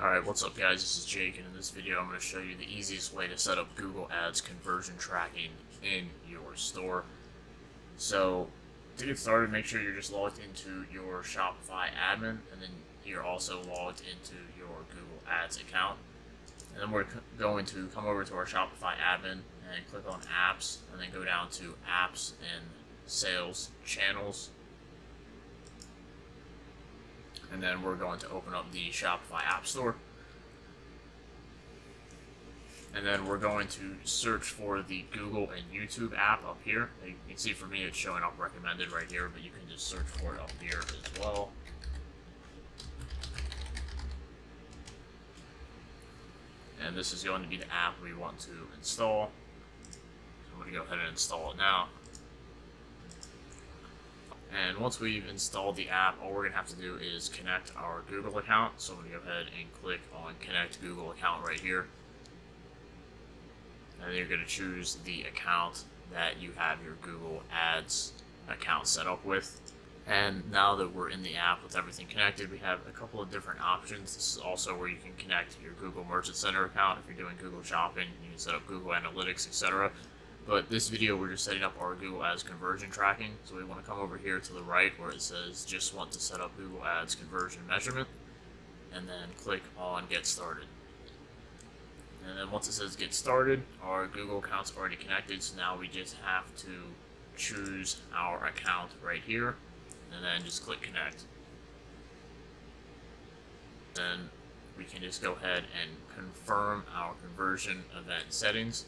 Alright, what's up guys, this is Jake, and in this video I'm going to show you the easiest way to set up Google Ads conversion tracking in your store. So, to get started, make sure you're just logged into your Shopify admin, and then you're also logged into your Google Ads account. And then we're going to come over to our Shopify admin and click on Apps, and then go down to Apps and Sales Channels, and then we're going to open up the Shopify App Store. And then we're going to search for the Google and YouTube app up here. You can see for me it's showing up recommended right here, but you can just search for it up here as well. And this is going to be the app we want to install. So I'm going to go ahead and install it now. And once we've installed the app, all we're going to have to do is connect our Google account. So I'm going to go ahead and click on Connect Google Account right here. And you're going to choose the account that you have your Google Ads account set up with. And now that we're in the app with everything connected, we have a couple of different options. This is also where you can connect your Google Merchant Center account if you're doing Google Shopping. You can set up Google Analytics, etc. But this video, we're just setting up our Google Ads conversion tracking. So we want to come over here to the right where it says just want to set up Google Ads conversion measurement. And then click on get started. And then once it says get started, our Google account's already connected. So now we just have to choose our account right here. And then just click connect. Then we can just go ahead and confirm our conversion event settings.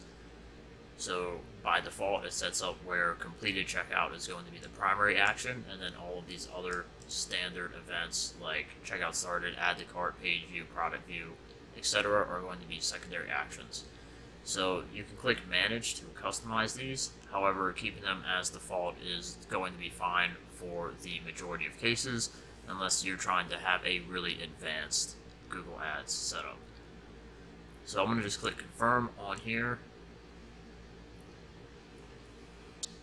So by default, it sets up where completed checkout is going to be the primary action, and then all of these other standard events like checkout started, add to cart, page view, product view, etc. are going to be secondary actions. So you can click manage to customize these. However, keeping them as default is going to be fine for the majority of cases, unless you're trying to have a really advanced Google Ads setup. So I'm going to just click confirm on here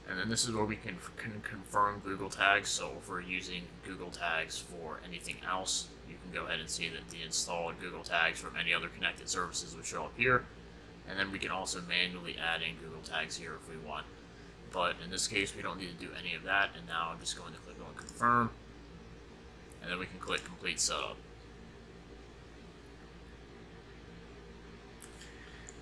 And then this is where we can, can confirm Google tags. So if we're using Google tags for anything else, you can go ahead and see that the installed Google tags from any other connected services would show up here. And then we can also manually add in Google tags here if we want. But in this case, we don't need to do any of that. And now I'm just going to click on confirm. And then we can click complete setup.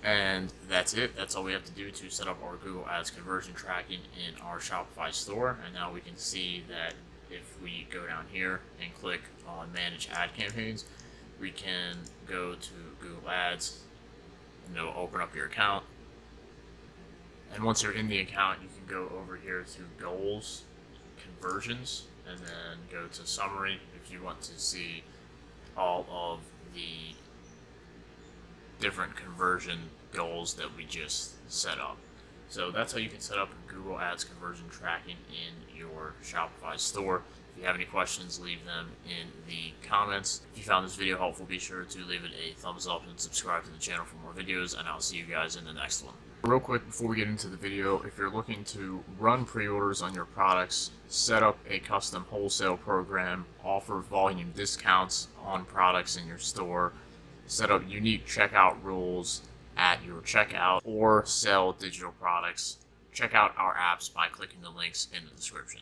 And that's it. That's all we have to do to set up our Google Ads conversion tracking in our Shopify store. And now we can see that if we go down here and click on Manage Ad Campaigns, we can go to Google Ads and it'll open up your account. And once you're in the account, you can go over here to Goals, Conversions, and then go to Summary if you want to see all of the different conversion goals that we just set up. So that's how you can set up Google Ads conversion tracking in your Shopify store. If you have any questions, leave them in the comments. If you found this video helpful, be sure to leave it a thumbs up and subscribe to the channel for more videos, and I'll see you guys in the next one. Real quick before we get into the video, if you're looking to run pre-orders on your products, set up a custom wholesale program, offer volume discounts on products in your store, set up unique checkout rules at your checkout, or sell digital products, check out our apps by clicking the links in the description.